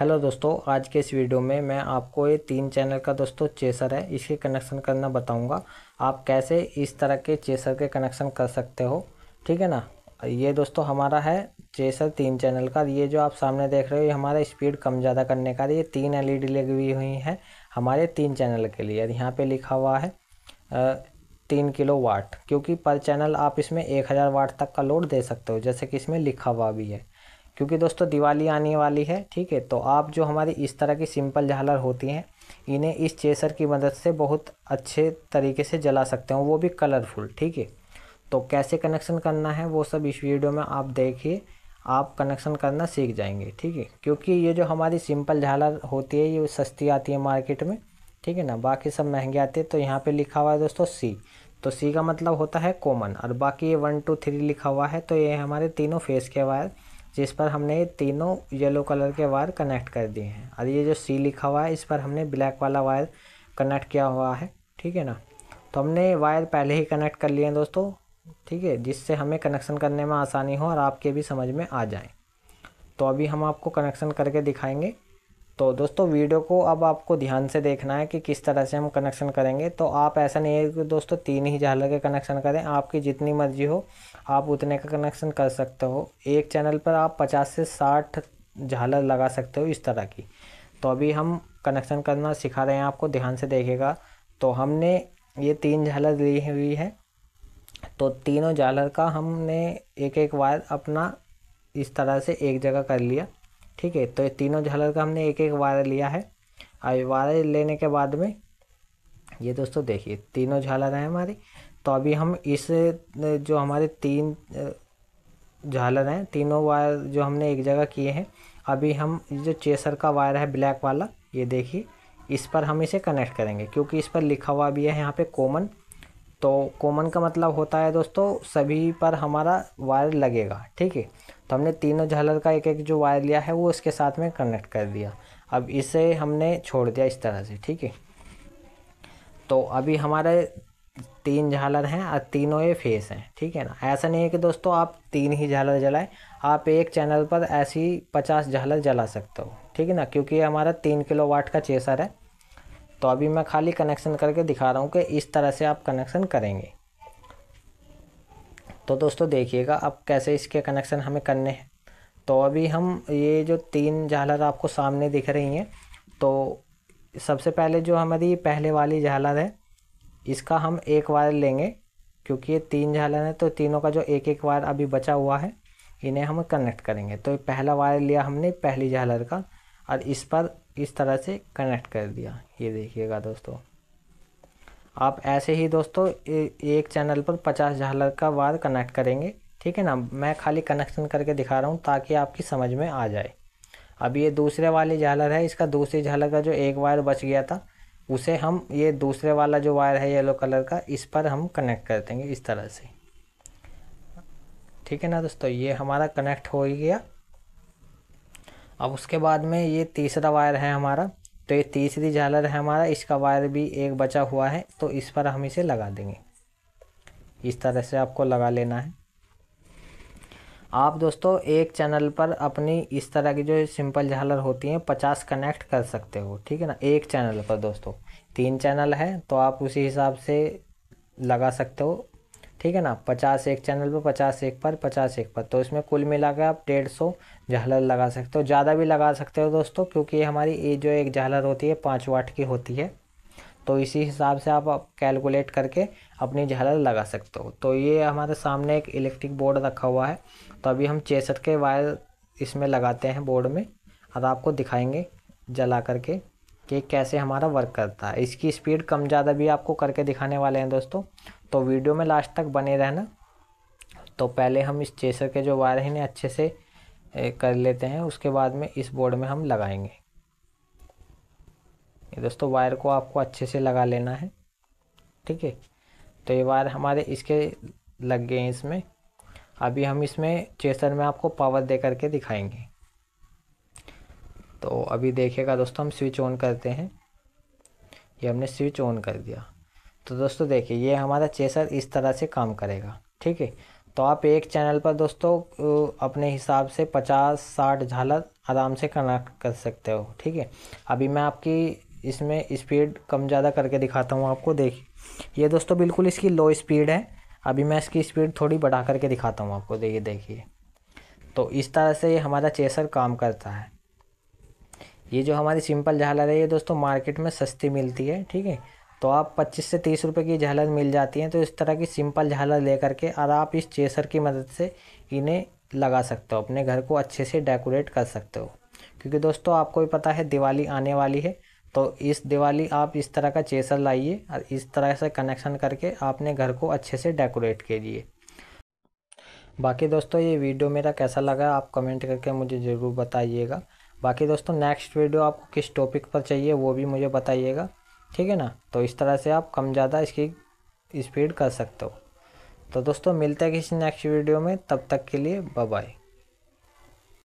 Hello दोस्तों, आज के इस वीडियो में मैं आपको ये तीन चैनल का दोस्तों चेसर है, इसके कनेक्शन करना बताऊँगा। आप कैसे इस तरह के चेसर के कनेक्शन कर सकते हो, ठीक है ना? ये दोस्तों हमारा है चेसर तीन चैनल का, ये जो आप सामने देख रहे हो, ये हमारा स्पीड कम ज़्यादा करने का, ये तीन एलईडी लगी हुई है हमारे तीन चैनल के लिए। यहाँ पर लिखा हुआ है तीन किलो वाट क्योंकि पर चैनल आप इसमें एक हज़ार वाट तक का लोड दे सकते हो, जैसे कि इसमें लिखा हुआ भी है। क्योंकि दोस्तों दिवाली आने वाली है, ठीक है? तो आप जो हमारी इस तरह की सिंपल झालर होती हैं, इन्हें इस चेसर की मदद से बहुत अच्छे तरीके से जला सकते हो, वो भी कलरफुल ठीक है? तो कैसे कनेक्शन करना है, वो सब इस वीडियो में आप देखिए, आप कनेक्शन करना सीख जाएँगे, ठीक है? क्योंकि ये जो हमारी सिंपल झालर होती है, ये सस्ती आती है मार्केट में, ठीक है ना? बाकी सब महँगे आते हैं तो यहाँ पे लिखा हुआ है दोस्तों सी तो सी का मतलब होता है कॉमन और बाकी ये वन टू थ्री लिखा हुआ है तो ये हमारे तीनों फेस के वायर जिस पर हमने तीनों येलो कलर के वायर कनेक्ट कर दिए हैं। और ये जो सी लिखा हुआ है, इस पर हमने ब्लैक वाला वायर कनेक्ट किया हुआ है, ठीक है ना? तो हमने वायर पहले ही कनेक्ट कर लिए हैं दोस्तों, ठीक है? जिससे हमें कनेक्शन करने में आसानी हो और आपके भी समझ में आ जाए। तो अभी हम आपको कनेक्शन करके दिखाएँगे। तो दोस्तों, वीडियो को अब आपको ध्यान से देखना है कि किस तरह से हम कनेक्शन करेंगे। तो आप ऐसा नहीं है कि दोस्तों, तीन ही झालर के कनेक्शन करें। आपकी जितनी मर्ज़ी हो, आप उतने का कनेक्शन कर सकते हो। एक चैनल पर आप 50 से 60 झालर लगा सकते हो इस तरह की। तो अभी हम कनेक्शन करना सिखा रहे हैं आपको, ध्यान से देखेगा तो हमने ये तीन झालर ली हुई है। तो तीनों झालर का हमने एक एक वायर अपना इस तरह से एक जगह कर लिया। ठीक है तो ये तीनों झालर का हमने एक एक वायर लिया है। और वायर लेने के बाद में, ये दोस्तों देखिए, तीनों झालर हैं हमारी। तो अभी हम इस, जो हमारे तीन झालर हैं, तीनों वायर जो हमने एक जगह किए हैं, अभी हम जो चेसर का वायर है ब्लैक वाला, ये देखिए, इस पर हम इसे कनेक्ट करेंगे, क्योंकि इस पर लिखा हुआ भी है यहाँ पे कॉमन। तो कॉमन का मतलब होता है दोस्तों, सभी पर हमारा वायर लगेगा, ठीक है। तो हमने तीनों झालर का एक एक जो वायर लिया है, वो इसके साथ में कनेक्ट कर दिया। अब इसे हमने छोड़ दिया इस तरह से, ठीक है? तो अभी हमारे तीन झालर हैं और तीनों ये फेस हैं, ठीक है ना? ऐसा नहीं है कि दोस्तों आप तीन ही झालर जलाएँ, आप एक चैनल पर ऐसी पचास झालर जला सकते हो, ठीक है ना? क्योंकि हमारा तीन किलो वाट का चेसर है। तो अभी मैं खाली कनेक्शन करके दिखा रहा हूँ कि इस तरह से आप कनेक्शन करेंगे। तो दोस्तों देखिएगा अब कैसे इसके कनेक्शन हमें करने हैं। तो अभी हम ये जो तीन झालर आपको सामने दिख रही हैं तो सबसे पहले जो हमारी पहले वाली झालर है, इसका हम एक वायर लेंगे, क्योंकि ये तीन झालर है तो तीनों का जो एक एक वायर अभी बचा हुआ है, इन्हें हम कनेक्ट करेंगे। तो पहला वायर लिया हमने पहली झालर का, और इस पर इस तरह से कनेक्ट कर दिया। ये देखिएगा दोस्तों। आप ऐसे ही दोस्तों एक चैनल पर पचास झालर का वायर कनेक्ट करेंगे। ठीक है ना? मैं खाली कनेक्शन करके दिखा रहा हूँ ताकि आपकी समझ में आ जाए। अब ये दूसरे वाली झालर है, इसका दूसरी झालर का जो एक वायर बच गया था, उसे हम, ये दूसरे वाला जो वायर है येलो कलर का, इस पर हम कनेक्ट कर देंगे इस तरह से। ठीक है ना दोस्तों? ये हमारा कनेक्ट हो ही गया। अब उसके बाद में ये तीसरा वायर है हमारा। तो ये तीसरी झालर है हमारा, इसका वायर भी एक बचा हुआ है तो इस पर हम इसे लगा देंगे। इस तरह से आपको लगा लेना है। आप दोस्तों, एक चैनल पर अपनी इस तरह की जो सिंपल झालर होती हैं, पचास कनेक्ट कर सकते हो, ठीक है ना? एक चैनल पर दोस्तों। तीन चैनल है तो आप उसी हिसाब से लगा सकते हो। ठीक है ना? पचास एक चैनल पर, पचास एक पर, पचास एक पर। तो इसमें कुल मिला के आप डेढ़ सौ झालर लगा सकते हो। ज़्यादा भी लगा सकते हो दोस्तों, क्योंकि ये हमारी ये जो एक झालर होती है, पाँच वाट की होती है। तो इसी हिसाब से आप कैलकुलेट करके अपनी झालर लगा सकते हो। तो ये हमारे सामने एक इलेक्ट्रिक बोर्ड रखा हुआ है। तो अभी हम चेसट के वायर इसमें लगाते हैं बोर्ड में। और आपको दिखाएँगे जला करके कि कैसे हमारा वर्क करता है। इसकी स्पीड कम ज़्यादा भी आपको करके दिखाने वाले हैं दोस्तों। तो वीडियो में लास्ट तक बने रहना। तो पहले हम इस चेसर के जो वायर हैं अच्छे से कर लेते हैं। उसके बाद में इस बोर्ड में हम लगाएँगे। ये दोस्तों, वायर को आपको अच्छे से लगा लेना है। ठीक है? तो ये वायर हमारे इसके लग गए हैं इसमें। अभी हम इसमें चेसर में आपको पावर दे करके दिखाएँगे। तो अभी देखिएगा दोस्तों, हम स्विच ऑन करते हैं। ये हमने स्विच ऑन कर दिया। तो दोस्तों देखिए, ये हमारा चेसर इस तरह से काम करेगा, ठीक है? तो आप एक चैनल पर दोस्तों अपने हिसाब से पचास, साठ झालर आराम से कनेक्ट कर सकते हो, ठीक है? अभी मैं आपकी इसमें स्पीड कम ज़्यादा करके दिखाता हूँ आपको, देखिए। ये दोस्तों बिल्कुल इसकी लो स्पीड है। अभी मैं इसकी स्पीड थोड़ी बढ़ा करके दिखाता हूँ आपको, देखिए देखिए। तो इस तरह से ये हमारा चेसर काम करता है। ये जो हमारी सिंपल झालर है, ये दोस्तों मार्केट में सस्ती मिलती है, ठीक है? तो आप 25 से 30 रुपए की झालर मिल जाती हैं तो इस तरह की सिंपल झालर ले करके और आप इस चेसर की मदद से इन्हें लगा सकते हो, अपने घर को अच्छे से डेकोरेट कर सकते हो। क्योंकि दोस्तों, आपको भी पता है दिवाली आने वाली है तो इस दिवाली आप इस तरह का चेसर लाइए और इस तरह से कनेक्शन करके आपने घर को अच्छे से डेकोरेट कीजिए। बाकी दोस्तों, ये वीडियो मेरा कैसा लगा आप कमेंट करके मुझे ज़रूर बताइएगा। बाकी दोस्तों, नेक्स्ट वीडियो आपको किस टॉपिक पर चाहिए वो भी मुझे बताइएगा। ठीक है ना? तो इस तरह से आप कम ज़्यादा इसकी स्पीड कर सकते हो। तो दोस्तों, मिलते हैं किसी नेक्स्ट वीडियो में। तब तक के लिए बाय